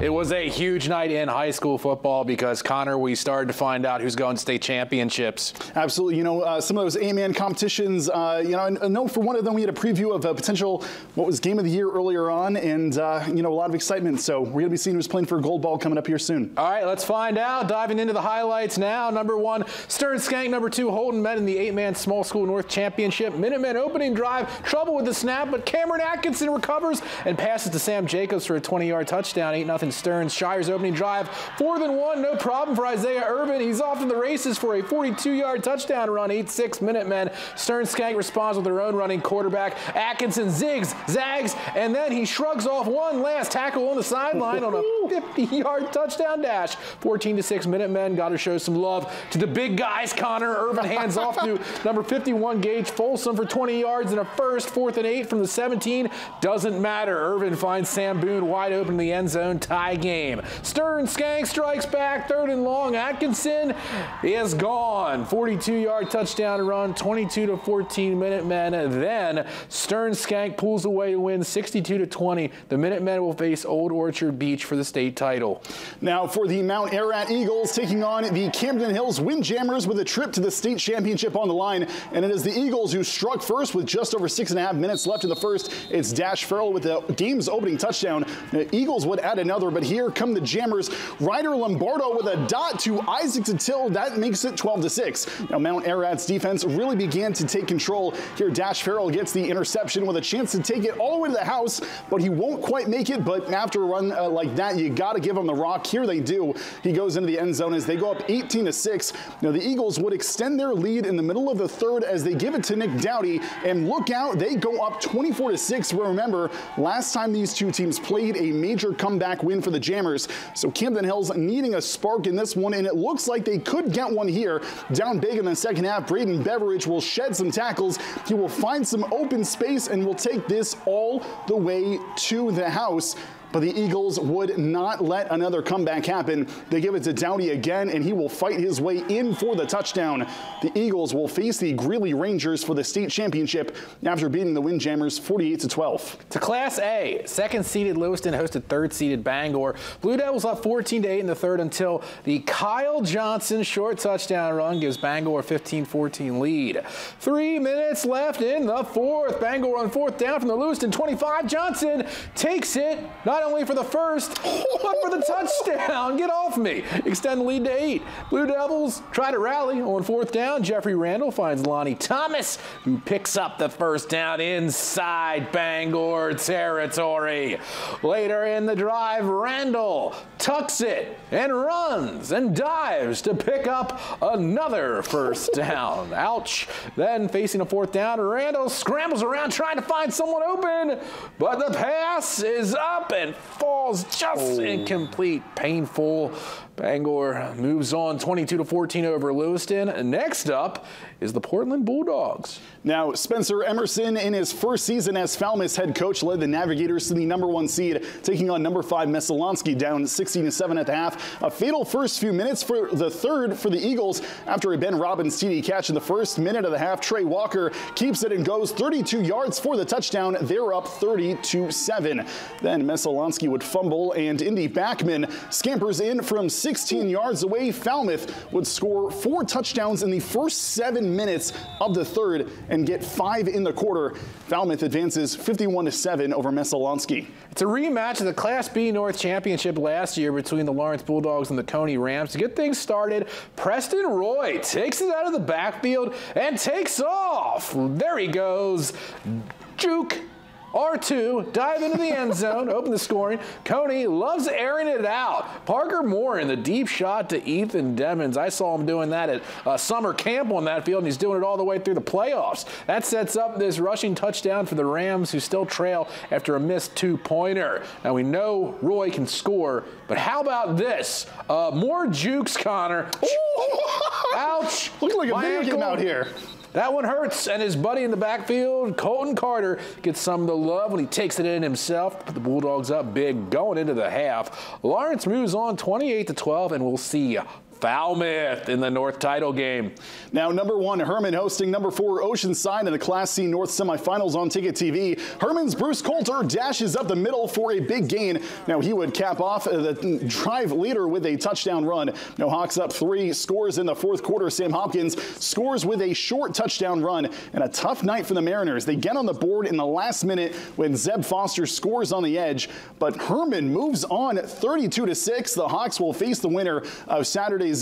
It was a huge night in high school football because, Connor, we started to find out who's going to state championships. Absolutely. You know, uh, some of those eight-man competitions, uh, you know, I know for one of them we had a preview of a potential, what was game of the year earlier on, and, uh, you know, a lot of excitement. So we're going to be seeing who's playing for a gold ball coming up here soon. All right, let's find out. Diving into the highlights now. Number one, Stearns-Schenck. Number two, Houlton met in the eight-man small school North championship. Minutemen opening drive, trouble with the snap, but Cameron Atkinson recovers and passes to Sam Jacobs for a 20-yard touchdown, 8-0 Stearns. Shire's opening drive, fourth and one, no problem for Isaiah Irvin. He's off to the races for a 42-yard touchdown run, 8-6 Minutemen. Stearns-Schenck responds with their own running quarterback. Atkinson zigs, zags, and then he shrugs off one last tackle on the sideline on a 50-yard touchdown dash. 14 to 6 Minutemen got to show some love to the big guys, Connor. Irvin hands off to number 51, Gage Folsom for 20 yards and a first, fourth and eight from the 17. Doesn't matter. Irvin finds Sam Boone wide open in the end zone, tie game. Stearns-Schenck strikes back, third and long. Atkinson is gone. 42-yard touchdown run, 22 to 14 Minutemen. Then Stearns-Schenck pulls away to win 62 to 20. The Minutemen will face Old Orchard Beach for the state title. Now for the Mount Ararat Eagles taking on the Camden Hills Windjammers with a trip to the state championship on the line. And it is the Eagles who struck first with just over six and a half minutes left in the first. It's Dash Farrell with the game's opening touchdown. The Eagles would add another, but here come the Jammers. Ryder Lombardo with a dot to Isaac to Till. That makes it 12 to 6. Now Mount Ararat's defense really began to take control. Here Dash Farrell gets the interception with a chance to take it all the way to the house, but he won't quite make it. But after a run uh, like that, you got to give him the rock. Here they do. He goes into the end zone as they go up 18 to 6. Now the Eagles would extend their lead in the middle of the third as they give it to Nick Dowdy. And look out, they go up 24 to 6. Remember, last time these two teams played a major comeback win for the Jammers. So Camden Hills needing a spark in this one, and it looks like they could get one here. Down big in the second half, Braden Beveridge will shed some tackles. He will find some open space and will take this all the way to the house but the Eagles would not let another comeback happen. They give it to Downey again, and he will fight his way in for the touchdown. The Eagles will face the Greely Rangers for the state championship after beating the Windjammers 48 to 12. To Class A, second-seeded Lewiston hosted third-seeded Bangor. Blue Devils up 14 to 8 in the third until the Kyle Johnson short touchdown run gives Bangor a 15-14 lead. Three minutes left in the fourth. Bangor on fourth down from the Lewiston 25. Johnson takes it. Not not only for the first, but for the touchdown. Get off me. Extend the lead to eight. Blue Devils try to rally on fourth down. Jeffrey Randall finds Lonnie Thomas, who picks up the first down inside Bangor territory. Later in the drive, Randall tucks it and runs and dives to pick up another first down. Ouch. Then facing a fourth down, Randall scrambles around trying to find someone open, but the pass is up and falls just oh. incomplete, painful. Bangor moves on 22 to 14 over Lewiston. Next up is the Portland Bulldogs. Now, Spencer Emerson, in his first season as Falmouth head coach, led the Navigators to the number one seed, taking on number five Messalonskee down 16 to 7 at the half. A fatal first few minutes for the third for the Eagles after a Ben Robbins TD catch in the first minute of the half. Trey Walker keeps it and goes 32 yards for the touchdown. They're up 30 to 7. Then Messalonskee would fumble, and Indy Backman scampers in from 16 yards away. Falmouth would score four touchdowns in the first seven minutes of the third and get five in the quarter. Falmouth advances 51 to 7 over Messalonskee. It's a rematch of the Class B North Championship last year between the Lawrence Bulldogs and the Cony Rams. To get things started, Preston Roy takes it out of the backfield and takes off. There he goes. Juke R2 dive into the end zone, open the scoring. Cony loves airing it out. Parker Moore in the deep shot to Ethan Demons. I saw him doing that at uh, summer camp on that field, and he's doing it all the way through the playoffs. That sets up this rushing touchdown for the Rams, who still trail after a missed two-pointer. Now, we know Roy can score, but how about this? Uh, more jukes, Connor. Ouch. Looks like a video game out here. That one hurts, and his buddy in the backfield, Colton Carter, gets some of the love when he takes it in himself. Put the Bulldogs up big going into the half. Lawrence moves on 28 to 12, and we'll see Falmouth in the North title game. Now, number one, Hermon hosting number four, Oceanside in the Class C North semifinals on Ticket TV. Hermon's Bruce Coulter dashes up the middle for a big gain. Now, he would cap off the drive leader with a touchdown run. Now, Hawks up three, scores in the fourth quarter. Sam Hopkins scores with a short touchdown run and a tough night for the Mariners. They get on the board in the last minute when Zeb Foster scores on the edge, but Hermon moves on 32 to 6. The Hawks will face the winner of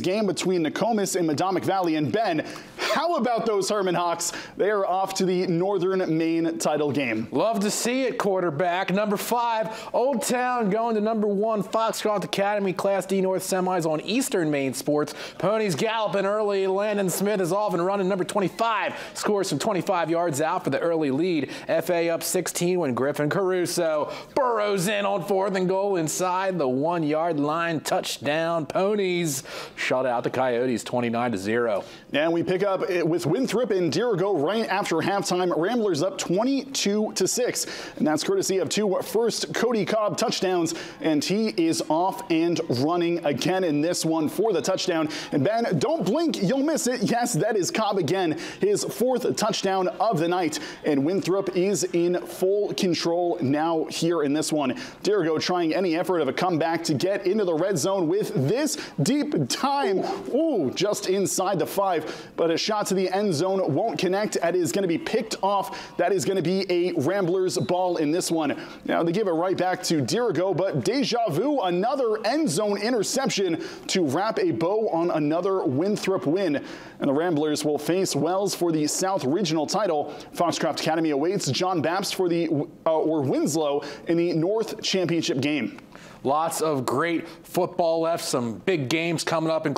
Game between Nokomis and Medomak Valley. And Ben, how about those Hermon Hawks? They are off to the Northern Maine title game. Love to see it, quarterback. Number five, Old Town going to number one, Foxcroft Academy Class D North semis on Eastern Maine Sports. Ponies galloping early. Landon Smith is off and running. Number 25 scores from 25 yards out for the early lead. FA up 16 when Griffin Caruso burrows in on fourth and goal inside the one yard line. Touchdown, Ponies. Shut out the Coyotes 29 to 0. And we pick up with Winthrop and Dirigo right after halftime. Ramblers up 22 to 6. And that's courtesy of two first Cody Cobb touchdowns. And he is off and running again in this one for the touchdown. And Ben, don't blink, you'll miss it. Yes, that is Cobb again, his fourth touchdown of the night. And Winthrop is in full control now here in this one. Dirigo trying any effort of a comeback to get into the red zone with this deep time. Ooh, just inside the five. But a shot to the end zone won't connect. That is going to be picked off. That is going to be a Ramblers ball in this one. Now they give it right back to Dirigo, but deja vu, another end zone interception to wrap a bow on another Winthrop win. And the Ramblers will face Wells for the South Regional title. Foxcroft Academy awaits John Bapst for the, uh, or Winslow in the North Championship game. Lots of great football left, some big games coming up, including